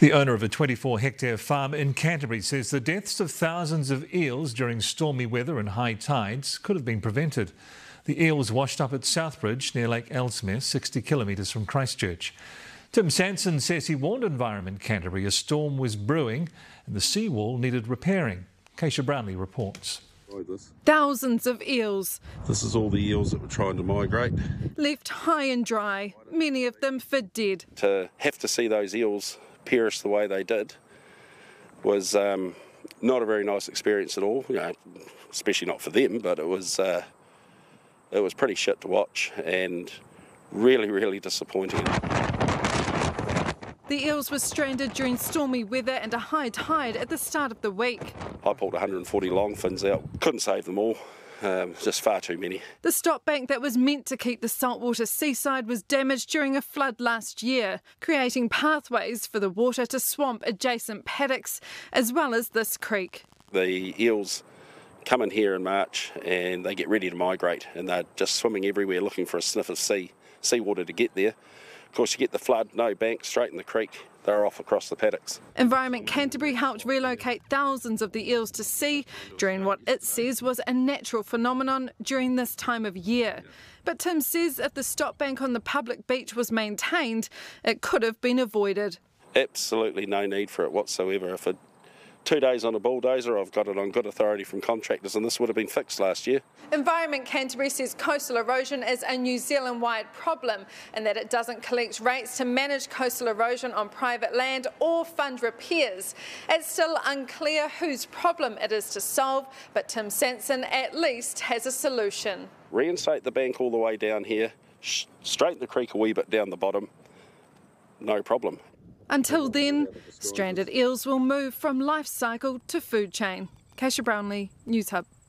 The owner of a 24 hectare farm in Canterbury says the deaths of thousands of eels during stormy weather and high tides could have been prevented. The eels washed up at Southbridge near Lake Ellesmere, 60 kilometres from Christchurch. Tim Sanson says he warned Environment Canterbury a storm was brewing and the seawall needed repairing. Kaysha Brownlie reports. Thousands of eels. This is all the eels that were trying to migrate. Left high and dry, many of them for dead. To have to see those eels perish the way they did was um, not a very nice experience at all. You know, especially not for them, but it was uh, it was pretty shit to watch and really, really disappointing. The eels were stranded during stormy weather and a high tide at the start of the week. I pulled 140 long fins out. Couldn't save them all. Um, just far too many. The stop bank that was meant to keep the saltwater seaside was damaged during a flood last year, creating pathways for the water to swamp adjacent paddocks as well as this creek. The eels come in here in March and they get ready to migrate and they're just swimming everywhere looking for a sniff of sea, seawater to get there. Of course, you get the flood, no bank, straight in the creek. They're off across the paddocks. Environment Canterbury helped relocate thousands of the eels to sea during what it says was a natural phenomenon during this time of year. But Tim says if the stop bank on the public beach was maintained, it could have been avoided. Absolutely no need for it whatsoever. If it two days on a bulldozer. I've got it on good authority from contractors, and this would have been fixed last year. Environment Canterbury says coastal erosion is a New Zealand wide problem and that it doesn't collect rates to manage coastal erosion on private land or fund repairs. It's still unclear whose problem it is to solve, but Tim Sanson at least has a solution. Reinstate the bank all the way down here, straighten the creek a wee bit down the bottom, no problem. Until then, stranded eels will move from life cycle to food chain. Kaysha Brownlie, News Hub.